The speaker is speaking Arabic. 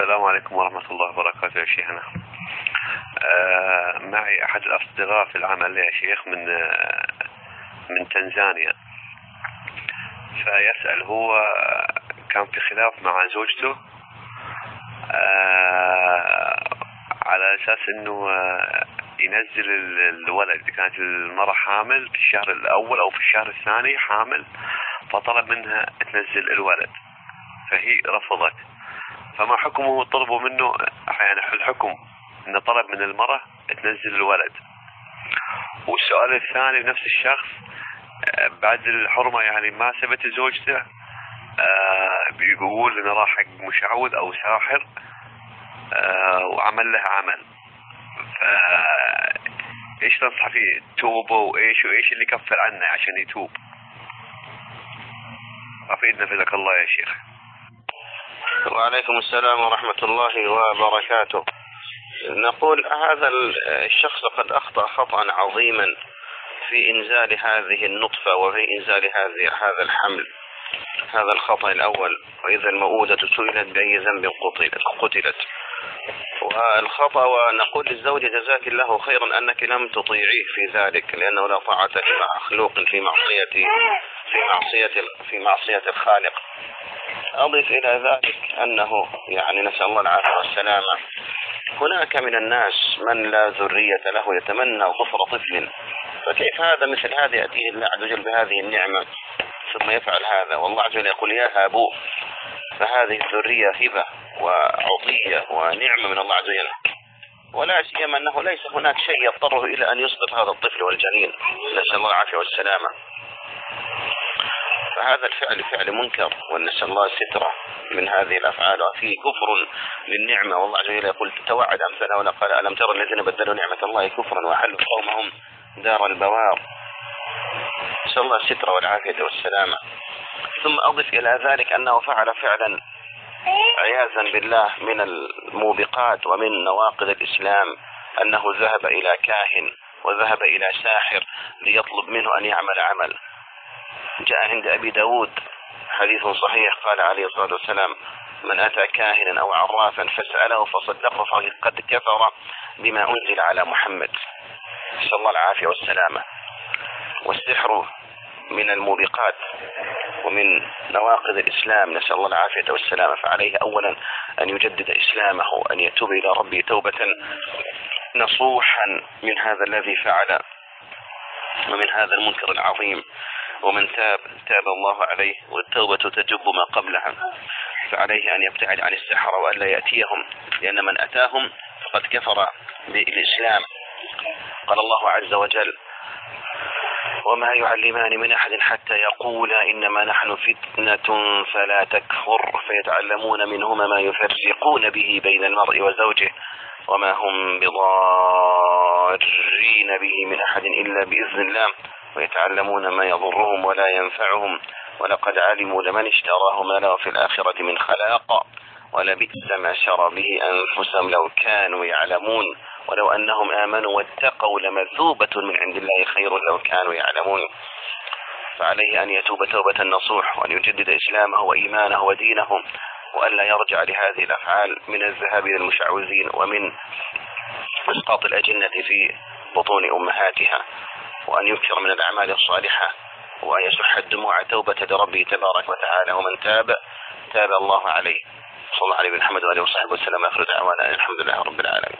السلام عليكم ورحمة الله وبركاته يا شيخنا. آه معي أحد الأصدقاء في العمل يا شيخ من آه من تنزانيا. فيسأل هو كان في خلاف مع زوجته آه على أساس أنه آه ينزل الولد. كانت المرأة حامل في الشهر الأول أو في الشهر الثاني حامل فطلب منها تنزل الولد. فهي رفضت. فما حكمه طلبوا منه يعني الحكم انه طلب من المرأة تنزل الولد. والسؤال الثاني بنفس الشخص بعد الحرمة يعني ما ثبت زوجته بيقول إنه راح حق مشعوذ أو ساحر وعمل له عمل. إيش تنصح فيه؟ توبه وإيش وإيش اللي كفر عنه عشان يتوب؟ أفيدنا فيك الله يا شيخ. وعليكم السلام ورحمة الله وبركاته. نقول هذا الشخص قد أخطأ خطأ عظيما في إنزال هذه النطفة وفي إنزال هذه هذا الحمل هذا الخطأ الأول. وإذا المؤودة سئلت بأي ذنب قتلت قتلت. والخطأ ونقول للزوج جزاك الله خيرا أنك لم تطيعيه في ذلك لأنه لا طاعة لمخلوق في معصية في معصية في معصية الخالق. أضف إلى ذلك أنه يعني نسأل الله العافية والسلامة هناك من الناس من لا ذرية له يتمنى غفر طفل. فكيف هذا مثل هذا يأتيه الله عز وجل بهذه النعمة؟ ثم يفعل هذا. والله عز وجل يقول يا أبوه فهذه الذرية هبة وعطية ونعمة من الله عز وجل. ولا سيما أنه ليس هناك شيء يضطره إلى أن يسقط هذا الطفل والجنين. نسأل الله العافية والسلامة. فهذا الفعل فعل منكر ونسأل الله السترة من هذه الأفعال. وفيه كفر للنعمة والله عز وجل يقول توعد أمثله ولقال ألم ترى الذين بدلوا نعمة الله كفرا وحلوا قومهم دار البوار؟ نسأل الله السترة والعافية والسلامة. ثم أضف إلى ذلك أنه فعل فعلا عياذا بالله من الموبقات ومن نواقض الإسلام أنه ذهب إلى كاهن وذهب إلى ساحر ليطلب منه أن يعمل عمل. جاء عند أبي داود حديث صحيح قال عليه الصلاة والسلام من أتى كاهنا أو عرافا فسأله فصدقه فقد كفر بما أنزل على محمد. نسأل الله العافية والسلامة. والسحر من الموبقات ومن نواقض الإسلام نسأل الله العافية والسلامة. فعليه أولا أن يجدد إسلامه أن يتوب إلى ربه توبة نصوحا من هذا الذي فعل ومن هذا المنكر العظيم. ومن تاب تاب الله عليه والتوبة تجب ما قبلها. فعليه أن يبتعد عن السحرة وأن لا يأتيهم لأن من أتاهم فقد كفر بالإسلام. قال الله عز وجل وما يعلمان من أحد حتى يقولا إنما نحن فتنة فلا تكفر فيتعلمون منهما ما يفرقون به بين المرء وزوجه وما هم بضارين به من أحد إلا بإذن الله. ويتعلمون ما يضرهم ولا ينفعهم. ولقد علموا لمن اشتراه ما له في الآخرة من خلاق. ولبئس ما شرى به أنفسهم لو كانوا يعلمون. ولو أنهم آمنوا واتقوا لمثوبة من عند الله خير لو كانوا يعلمون. فعليه أن يتوب توبة نصوح وأن يجدد إسلامه وإيمانه ودينه وأن لا يرجع لهذه الأفعال من الذهاب إلى المشعوذين ومن إسقاط الأجنة في بطون أمهاتها وأن يكثر من الأعمال الصالحة وأن يسح الدموع توبة لربه تبارك وتعالى ومن تاب تاب الله عليه. صلى الله عليه محمد وآله وصحبه وسلم آخر دعوانا الحمد لله رب العالمين.